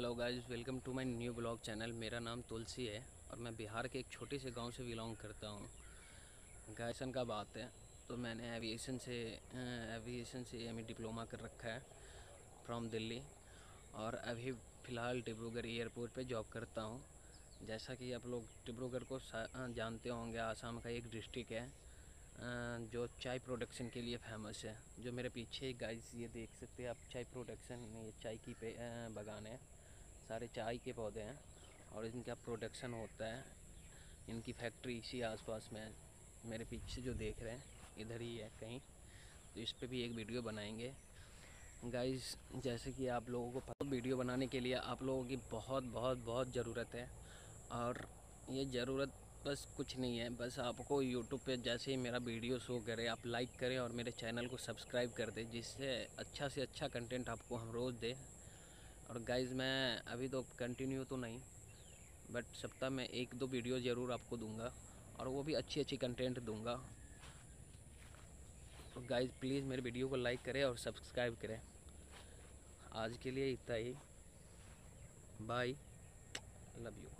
Hello guys, welcome to my new blog channel. मेरा नाम तुलसी है और मैं बिहार के एक छोटे से गाँव से बिलोंग करता हूँ। गायसन का बात है तो मैंने एविएशन से एविएशन से एम डिप्लोमा कर रखा है फ्रॉम दिल्ली और अभी फ़िलहाल डिब्रूगढ़ एयरपोर्ट पे जॉब करता हूँ। जैसा कि आप लोग डिब्रूगढ़ को जानते होंगे, आसाम का एक डिस्ट्रिक्ट है जो चाय प्रोडक्शन के लिए फ़ेमस है। जो मेरे पीछे गाइस ये देख सकते हैं आप, चाय प्रोडक्शन ये चाय की पे बगान है। सारे चाय के पौधे हैं और इनका प्रोडक्शन होता है। इनकी फैक्ट्री इसी आसपास में है। मेरे पीछे जो देख रहे हैं, इधर ही है कहीं। तो इस पर भी एक वीडियो बनाएँगे। गाइस जैसे कि आप लोगों को पता वीडियो बनाने के लिए आप लोगों की बहुत बहुत बहुत ज़रूरत है। और ये ज़रूरत बस कुछ नहीं है। बस आपको यूट्यूब पे जैसे ही मेरा वीडियो शो करे, आप लाइक करें और मेरे चैनल को सब्सक्राइब कर दें, जिससे अच्छा से अच्छा कंटेंट आपको हम रोज़ दें। और गाइज़ मैं अभी तो कंटिन्यू तो नहीं बट सप्ताह में एक दो वीडियो ज़रूर आपको दूँगा और वो भी अच्छी अच्छी कंटेंट दूँगा। तो गाइज़ प्लीज़ मेरे वीडियो को लाइक करें और सब्सक्राइब करें। आज के लिए इतना ही। Bye love you